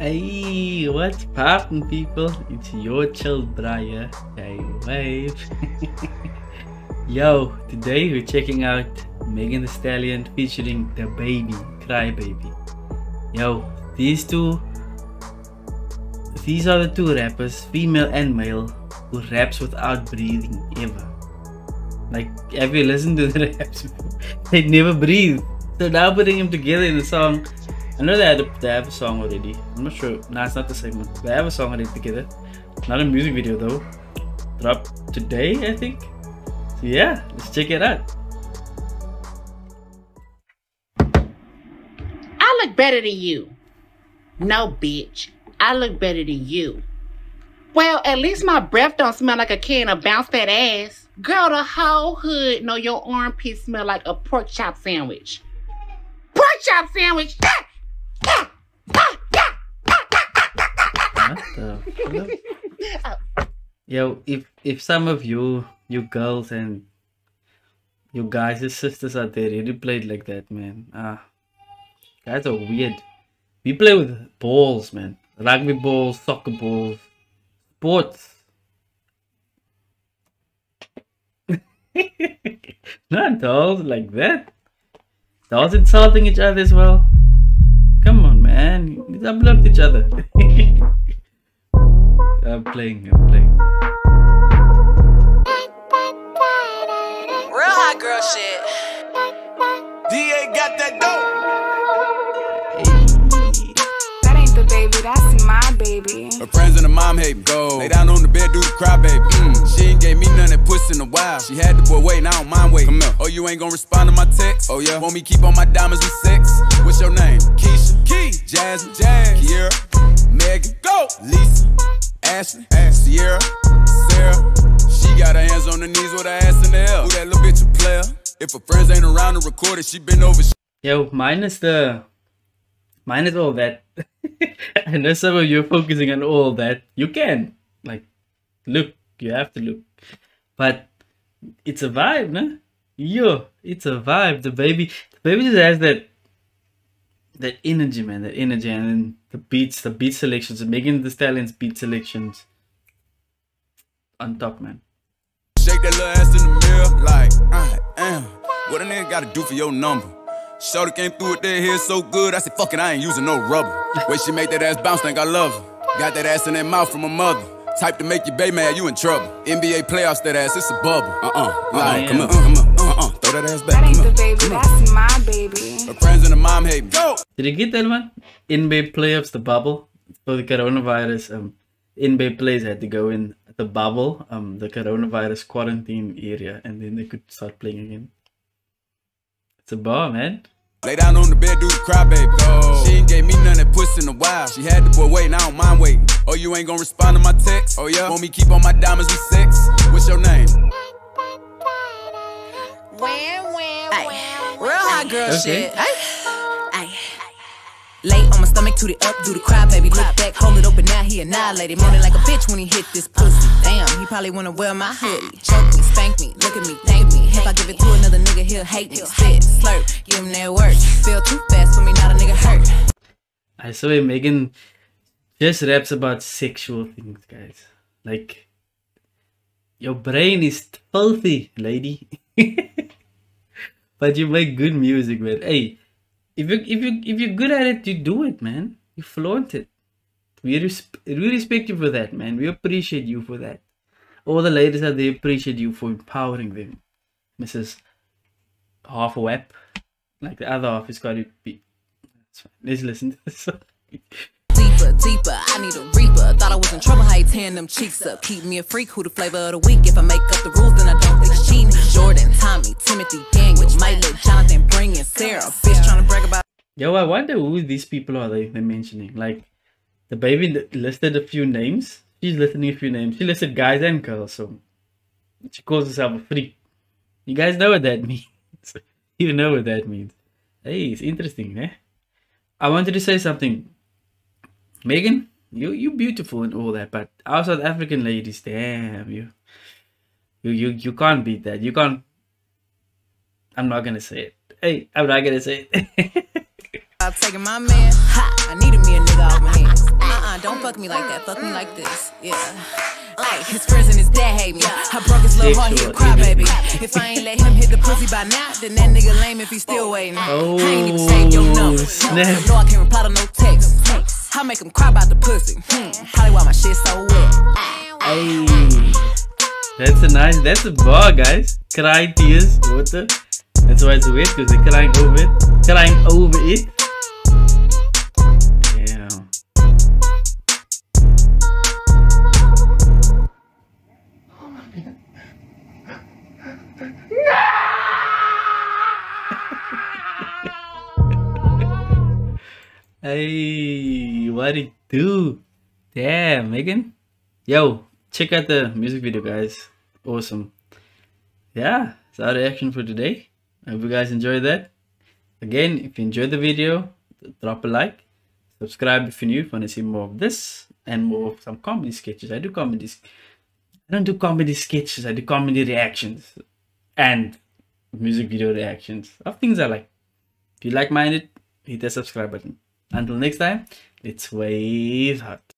Hey, what's poppin' people? It's your chill Briar. Hey wave. Yo, today we're checking out Megan Thee Stallion featuring the baby, Cry Baby. Yo, these two these are the two rappers, female and male, who raps without breathing ever. Like have you listened to the raps? They never breathe. So now putting them together in a song I know they, had a, they have a song already. I'm not sure. Nah, it's not the same one. They have a song already together. Not a music video though. Dropped today, I think. So yeah, let's check it out. I look better than you. No, bitch. I look better than you. Well, at least my breath don't smell like a can of bounce that ass. Girl, the whole hood know your armpit smell like a pork chop sandwich. Pork chop sandwich! Ah! Yo, if if some of you you girls and you guys' sisters out there really played like that, man. Ah, guys are weird. We play with balls, man. Rugby balls, soccer balls, sports. Not dolls like that. Dolls insulting each other as well. Come on, man. Let's uplift each other. I'm playing, I'm playing. Real hot girl shit. DA got that dope. That ain't DaBaby, that's my baby. Her friends and her mom hate me. Go. Lay down on the bed, do the cry, baby. Mm. She ain't gave me none that puss in a while. She had the boy waiting, I don't mind waiting. Come here. Oh, you ain't gonna respond to my text? Oh, yeah. Want me keep on my diamonds with sex? What's your name? Keisha. Key. Jasmine. Jazz. Kiera. Megan. Go. Lisa. Ashley, Sierra, Sarah. She got her hands on her knees with her ass in the air. Who that little bitch a player? If her friends ain't around to record it, she been over. Yo, minus the, minus all that. I know some of you are focusing on all that. You can like look. You have to look, but it's a vibe, no? Yo, it's a vibe. DaBaby, the baby just has that that energy, man, that energy, and the beats, the beat selections, Megan Thee Stallion's beat selections on top, man. Shake that little ass in the mirror, like I am. What a nigga gotta do for your number? Shorty came through with that hair so good, I said, fuck it, I ain't using no rubber. Way she make that ass bounce, think I love her. Got that ass in that mouth from my mother. Type to make you bay mad, you in trouble. NBA playoffs, that ass, it's a bubble. Uh-uh, like, come on, come on, uh-uh, throw that ass back. That ain't DaBaby, that's my baby. Her friends and her mom hate me. Go! Did you get that one? NBA playoffs, the bubble for the coronavirus. Um, NBA players had to go in the bubble, um, the coronavirus quarantine area, and then they could start playing again. It's a bar, man. Lay down on the bed, do the cry, baby. Go. Oh. She ain't gave me none that puss in a while. She had the boy waiting, I don't mind waiting. Oh, you ain't gonna respond to my text? Oh, yeah? Want me keep on my diamonds with sex? What's your name? Wham, wham, wham. Real hot girl Okay. shit. Ay. Lay on my stomach, toot it up, do the cry, baby. Look back, hold it open, now he annihilated. Moaning like a bitch when he hit this pussy. Damn, he probably wanna wear my hoodie. Choke me, spank me, look at me, thank me. If I give it to another nigga, he'll hate me. Slurp, give him that. Feel too fast for me, not a nigga hurt. I swear Megan just raps about sexual things, guys. Like your brain is filthy, lady. but you make good music, man. Hey, if you if you if you're good at it, you do it, man. You flaunt it. We res- we respect you for that, man. We appreciate you for that. All the ladies out there appreciate you for empowering them, Mrs. Half a wep. Like the other half is got to be. That's fine. Let's listen to this. Deeper, deeper, I need a reaper. Thought I was in trouble, how you tearing them cheeks up. Keep me a freak, who the flavor of the week. If I make up the rules, then I don't think cheating. Jordan, Tommy, Timothy, Daniel, might let Jonathan bring in Sarah. Bitch trying to brag about Yo, I wonder who these people are they, they're mentioning. Like, DaBaby listed a few names. She's listing a few names. She listed guys and girls, so she calls herself a freak. You guys know what that means. you know what that means. Hey, it's interesting, eh? I wanted to say something. Megan, you you beautiful and all that, but our South African ladies, damn you. You you you can't beat that. You can't I'm not gonna say it. Hey, I'm not gonna say it. taking my man. Ha! I needed me a nigga off my hands. Uh-uh. uh, don't fuck me like that. Fuck me like this. Yeah. Like his friends and his dad hate me. I broke his little heart, he a crybaby. If I ain't let him hit the pussy by now, then that nigga lame if he still waiting. Oh, I ain't even saved your number. snap. No, I can't reply to no text. I make him cry about the pussy. Hmm, probably why my shit so wet. Hey, that's a nice. That's a bar, guys. Cry tears, water. That's why it's wet because they're crying over it. Crying over it. Hey, what it do? Damn, Megan. Yo, check out the music video, guys. Awesome. Yeah, it's our reaction for today. I hope you guys enjoyed that. Again, if you enjoyed the video, drop a like. Subscribe if you're new, if you want to see more of this and more of some comedy sketches. I do comedy. I don't do comedy sketches. I do comedy reactions and music video reactions of things I like. If you like minded, hit the subscribe button. Until next time, let's wave hard.